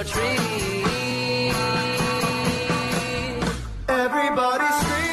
your tree. Everybody scream.